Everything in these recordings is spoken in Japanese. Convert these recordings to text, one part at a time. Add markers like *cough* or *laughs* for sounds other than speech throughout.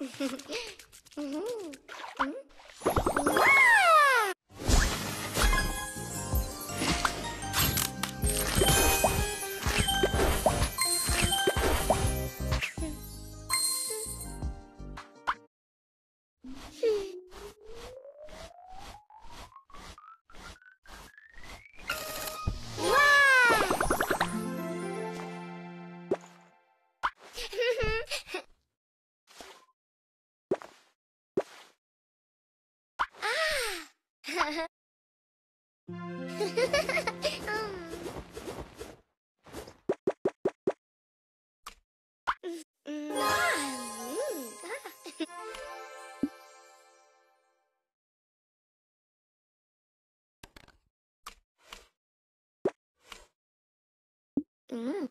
ううん。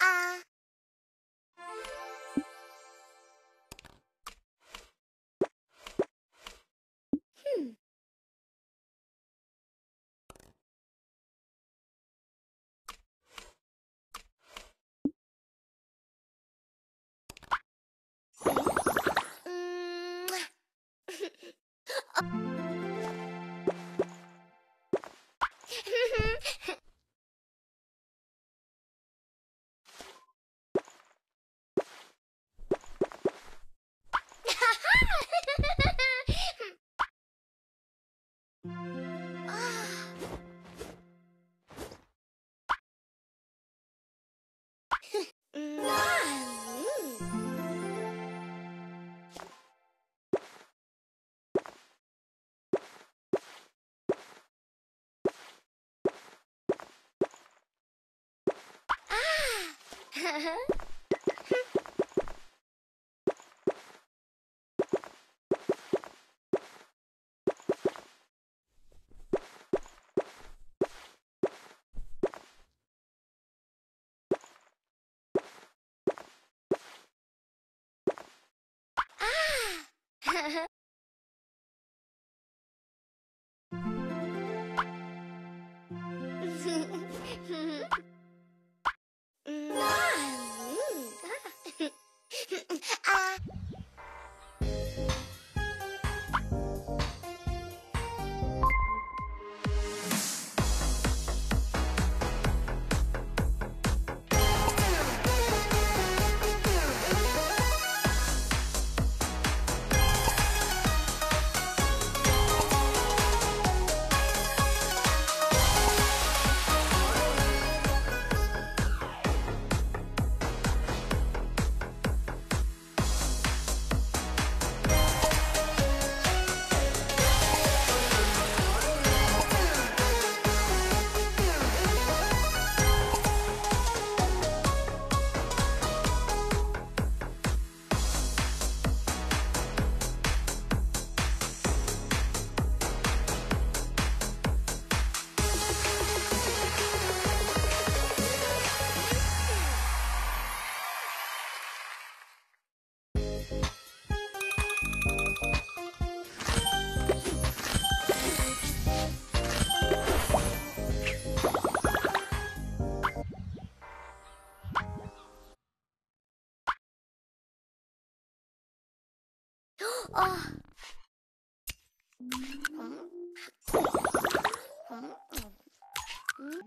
아. *laughs* 嗯。啊！哈哈。フフ。 응? 응? 응?